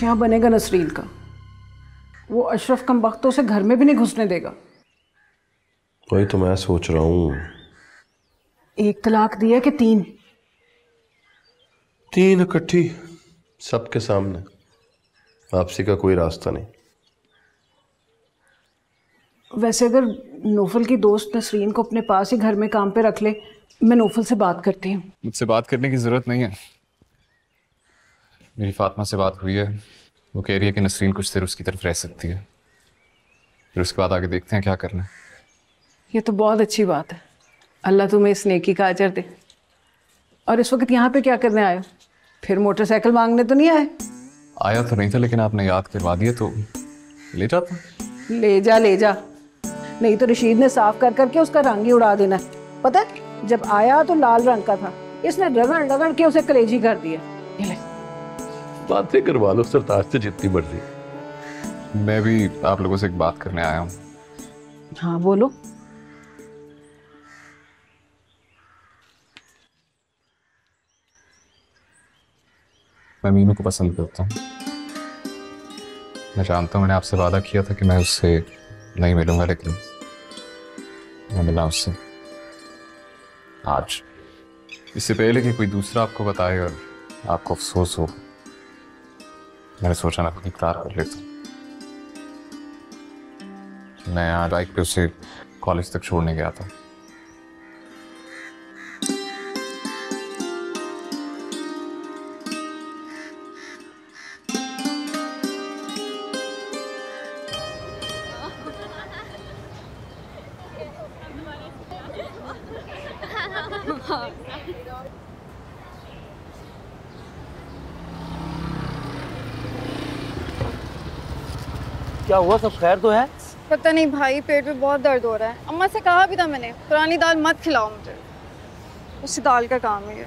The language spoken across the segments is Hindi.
क्या बनेगा नसरीन का? वो अशरफ कम वक्त उसे घर में भी नहीं घुसने देगा। वही तो मैं सोच रहा हूँ। एक तलाक दिया कि तीन? तीन इकट्ठी सबके सामने। वापसी का कोई रास्ता नहीं। वैसे अगर नोफल की दोस्त नसरीन को अपने पास ही घर में काम पे रख ले मैं नोफल से बात करती हूँ। मुझसे बात करने की ज़रूरत नहीं है। मेरी फातिमा से बात हुई है। वो कह रही है कि नसरीन कुछ देर उसकी तरफ़ रह सकती है। फिर उसके बाद आगे देखते हैं क्या करना है। ये तो बहुत अच्छी बात है। अल्लाह तुम्हें इस नेकी का अजर दे। और इस वक्त यहाँ पे क्या करने आए फिर मोटरसाइकिल मांगने तो नहीं आए? आया तो नहीं था लेकिन आपने याद करवा दिया तो ले जाता ले जा ले जा। नहीं तो रशीद ने साफ़ कर करके उसका रंग ही उड़ा देना है। पता है जब आया तो लाल रंग का था। इसने रगड़ रगड़ के उसे कलेजी कर दिया। बातें करवा लो सरताज से जितनी मर्ज़ी। मैं भी आप लोगों से एक बात करने आया हूँ। हाँ बोलो। मैं मीनू को पसंद करता हूँ। मैं जानता हूँ मैंने आपसे वादा किया था कि मैं उससे नहीं मिलूँगा लेकिन मैं मिला उससे। आज। इससे पहले कि कोई दूसरा आपको बताए और आपको अफसोस हो। मैंने सोचा मैं खुद इकरार कर लेता मैं यहाँ बाइक पे उसे कॉलेज तक छोड़ने गया था। क्या हुआ? सब खैर तो है? पता नहीं भाई पेट में बहुत दर्द हो रहा है। अम्मा से कहा भी था मैंने पुरानी दाल मत खिलाओ मुझे। उसी दाल का काम है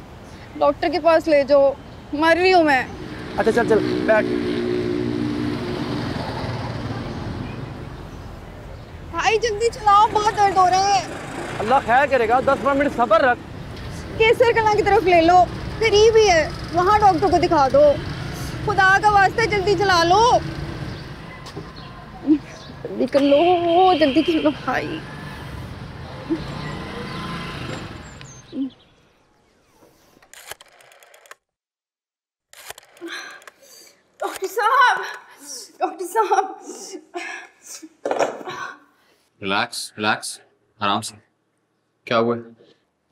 डॉक्टर के पास ले जाओ। मर रही हूँ मैं। अच्छा चल चल बैठ। भाई जल्दी चलाओ बहुत दर्द हो रहा है। अल्लाह खैर करेगा दस पंद्रह मिनट सबर रख। केसर कला की तरफ़ ले लो। करीब ही है। वहाँ डॉक्टर को दिखा दो। खुदा का वास्ता जल्दी चला लो। जल्दी कर लो जल्दी कर लो भाई। डॉक्टर साहब डॉक्टर साहब। रिलैक्स रिलैक्स आराम से। क्या हुआ?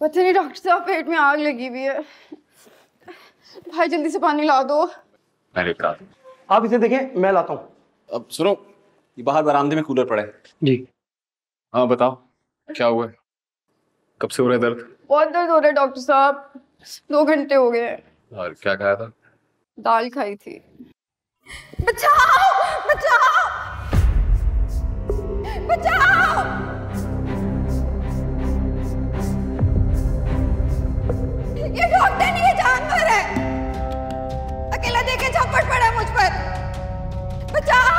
पता नहीं डॉक्टर साहब पेट में आग लगी हुई है। भाई जल्दी से पानी ला दो। मैं लेकर आता हूँ आप इसे देखें मैं लाता हूँ। अब सुनो ये बाहर बरामदे में कूलर पड़ा। है जी। हाँ बताओ क्या हुआ? है कब से हो रहा है दर्द? बहुत दर्द हो रहा है डॉक्टर साहब। दो घंटे हो गए और क्या खाया था? दाल खाई थी। बचाओ बचाओ। बचाओ। ये डॉक्टर नहीं है जानवर है। अकेला देखे झपट पड़ा मुझ पर। बचाओ।